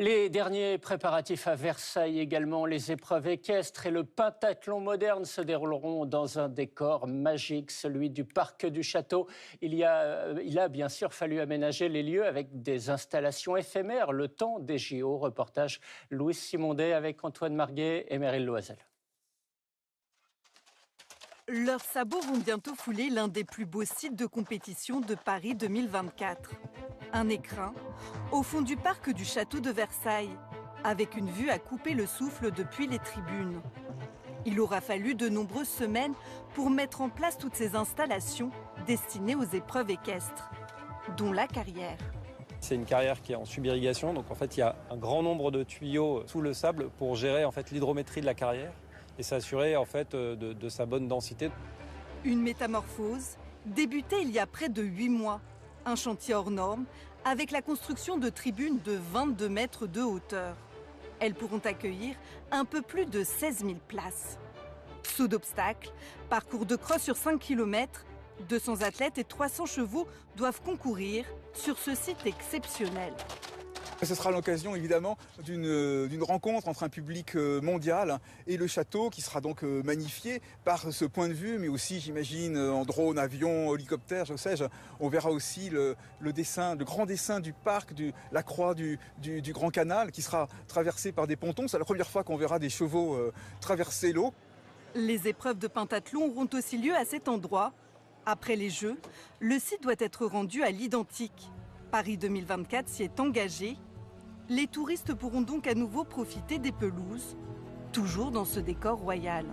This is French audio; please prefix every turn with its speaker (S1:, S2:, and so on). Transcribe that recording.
S1: Les derniers préparatifs à Versailles également, les épreuves équestres et le pentathlon moderne se dérouleront dans un décor magique, celui du parc du château. Il, euh, a bien sûr fallu aménager les lieux avec des installations éphémères, le temps des JO. Reportage Louis Simondet avec Antoine Marguet et Meryl Loisel.
S2: Leurs sabots vont bientôt fouler l'un des plus beaux sites de compétition de Paris 2024. Un écrin au fond du parc du château de Versailles, avec une vue à couper le souffle depuis les tribunes. Il aura fallu de nombreuses semaines pour mettre en place toutes ces installations destinées aux épreuves équestres, dont la carrière.
S3: C'est une carrière qui est en subirrigation, donc en fait il y a un grand nombre de tuyaux sous le sable pour gérer en fait l'hydrométrie de la carrière et s'assurer en fait euh, de, de sa bonne densité.
S2: Une métamorphose débutée il y a près de huit mois. Un chantier hors norme avec la construction de tribunes de 22 mètres de hauteur. Elles pourront accueillir un peu plus de 16 000 places. Saut d'obstacles, parcours de cross sur 5 km, 200 athlètes et 300 chevaux doivent concourir sur ce site exceptionnel.
S4: Ce sera l'occasion évidemment d'une rencontre entre un public euh, mondial et le château qui sera donc euh, magnifié par ce point de vue, mais aussi j'imagine en drone, avion, hélicoptère, je sais. On verra aussi le, dessin, le grand dessin du parc, la croix du, Grand Canal qui sera traversé par des pontons. C'est la première fois qu'on verra des chevaux euh, traverser l'eau.
S2: Les épreuves de pentathlon auront aussi lieu à cet endroit. Après les Jeux, le site doit être rendu à l'identique. Paris 2024 s'y est engagé les touristes pourront donc à nouveau profiter des pelouses, toujours dans ce décor royal.